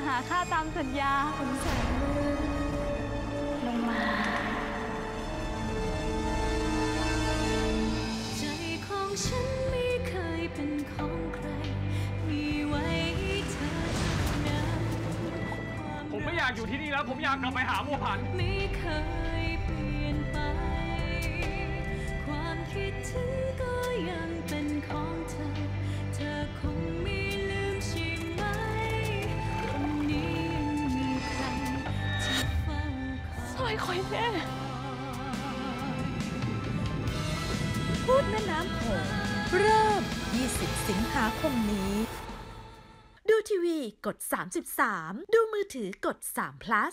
าหาข้าตามสัญญาคุณแสนมือลงมาใจของฉันไม่เคยเป็นของใคร มีไว้เธอนั้นผมไม่อยากอยู่ที่นี่แล้ว ผมอยากกลับไปหาบัวผัน ไม่เคย ซอยคอยแม่ พูดแม่น้ำโขงเริ่ม 20 สิงหาคมนี้ ดูทีวีกด 33 ดูมือถือกด3 plus